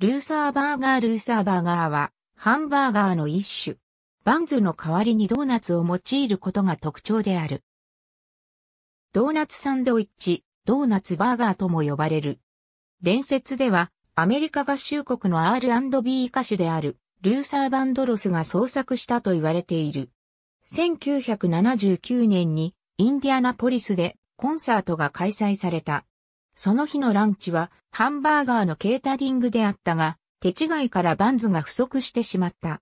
ルーサーバーガールーサーバーガーは、ハンバーガーの一種。バンズの代わりにドーナツを用いることが特徴である。ドーナツサンドイッチ、ドーナツバーガーとも呼ばれる。伝説では、アメリカ合衆国の R&B 歌手である、ルーサー・バンドロスが創作したと言われている。1979年に、インディアナポリスでコンサートが開催された。その日のランチは、ハンバーガーのケータリングであったが、手違いからバンズが不足してしまった。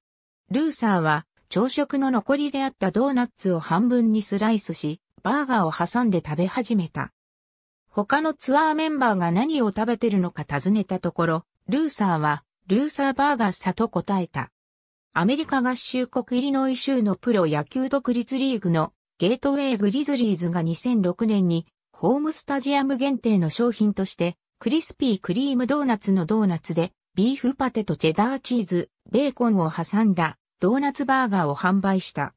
ルーサーは、朝食の残りであったドーナツを半分にスライスし、バーガーを挟んで食べ始めた。他のツアーメンバーが何を食べてるのか尋ねたところ、ルーサーは、ルーサーバーガーさと答えた。アメリカ合衆国イリノイ州のプロ野球独立リーグのゲートウェイグリズリーズが2006年にホームスタジアム限定の商品としてクリスピークリームドーナツのドーナツでビーフパテとチェダーチーズ、ベーコンを挟んだドーナツバーガーを販売した。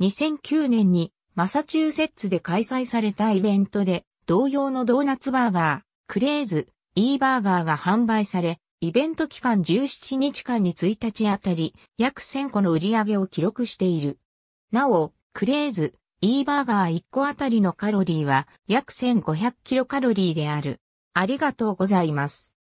2009年にマサチューセッツで開催されたイベントで同様のドーナツバーガー、クレーズ、イーバーガーが販売され、イベント期間17日間に1日あたり約1000個の売り上げを記録している。なお、クレーズ、E バーガー1個あたりのカロリーは約1500キロカロリーである。ありがとうございます。